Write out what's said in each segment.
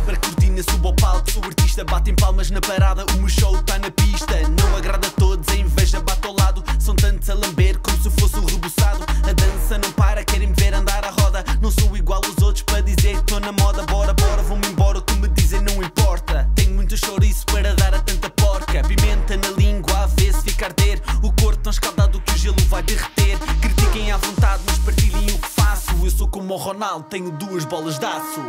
adrenalina, subo ao palco Sou artista, batem palmas na parada O meu show está na pista. Não agrada a todos, a inveja bate ao lado São tantos a lamber como se fosse um rebuçado A dança não para, querem me ver andar à roda. Não sou igual aos outros para dizer que estou na moda Bora, bora, vou-me embora, o que me dizem não importa. Tenho muito chouriço para dar a tanta porca. Pimenta na língua, a ver se fica a arder. O corpo tão escaldado que o gelo vai derreter. Critiquem à vontade, mas partilhem o que faço. Eu sou como o Ronaldo, tenho duas bolas de aço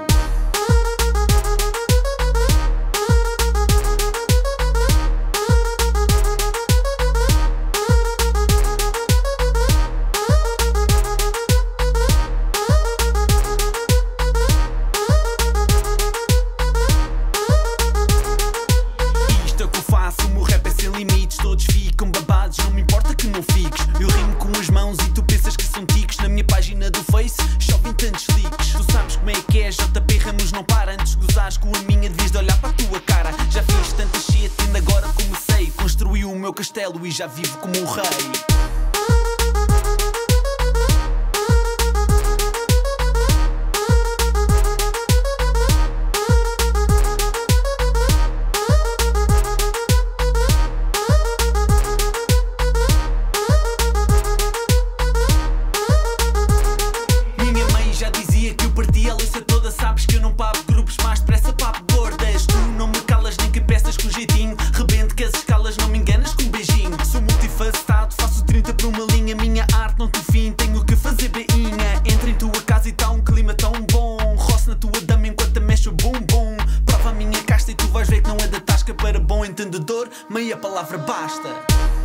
Isto o que eu faço, o meu rap é sem limites. Todos ficam babados, não me importa que não fiques. Eu rimo com as mãos e tu pensas que são tiques. Na minha página do Face, chovem tantos leaks. Tu sabes como é que é, JP Ramos não para. Antes gozares com a minha, devias de olhar para a tua cara. Já fiz tanta shit, ainda agora comecei. Construí o meu castelo e já vivo como um rei dizia que eu parti a louça toda Sabes que eu não papo grupos mais depressa papo gordas. Tu não me calas nem que peças com jeitinho. Rebento que as escalas não me enganas com um beijinho. Sou multifacetado, faço 30 por uma linha. Minha arte não tem fim, tenho que fazer beinha. Entra em tua casa e tá um clima tão bom. Roço na tua dama enquanto mexe o bumbum. Prova a minha casta e tu vais ver que não é da tasca Para bom entendedor, meia palavra basta